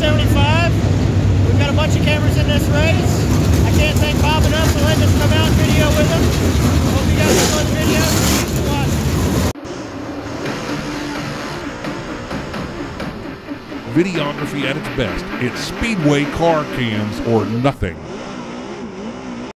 275. We've got a bunch of cameras in this race. I can't thank Bob enough for letting us come out and video with him. Hope you guys enjoyed the video. Videography at its best. It's speedway car cams or nothing.